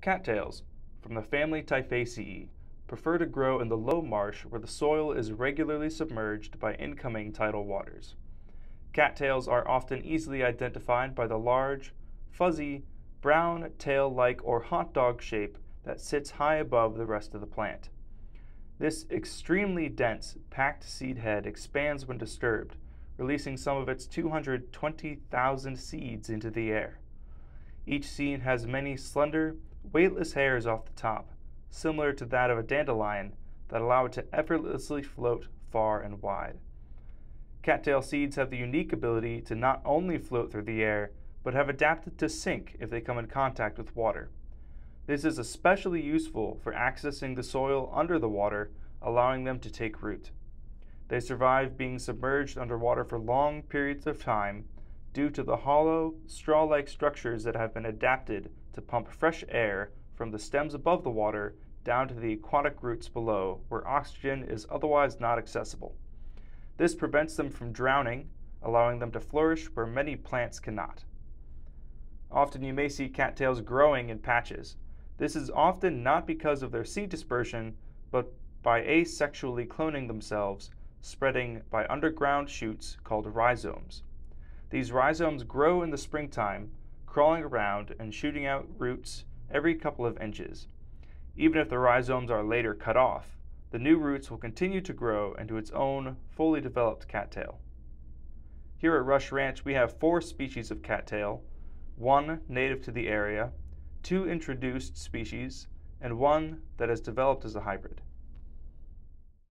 Cattails, from the family Typhaceae, prefer to grow in the low marsh where the soil is regularly submerged by incoming tidal waters. Cattails are often easily identified by the large, fuzzy, brown tail-like or hot dog shape that sits high above the rest of the plant. This extremely dense, packed seed head expands when disturbed, releasing some of its 220,000 seeds into the air. Each seed has many slender, weightless hairs off the top, similar to that of a dandelion, that allow it to effortlessly float far and wide. Cattail seeds have the unique ability to not only float through the air, but have adapted to sink if they come in contact with water. This is especially useful for accessing the soil under the water, allowing them to take root. They survive being submerged underwater for long periods of time due to the hollow, straw like structures that have been adapted to pump fresh air from the stems above the water down to the aquatic roots below, where oxygen is otherwise not accessible. This prevents them from drowning, allowing them to flourish where many plants cannot. Often you may see cattails growing in patches. This is often not because of their seed dispersion, but by asexually cloning themselves, spreading by underground shoots called rhizomes. These rhizomes grow in the springtime, crawling around and shooting out roots every couple of inches. Even if the rhizomes are later cut off, the new roots will continue to grow into its own fully developed cattail. Here at Rush Ranch, we have four species of cattail, one native to the area, two introduced species, and one that has developed as a hybrid.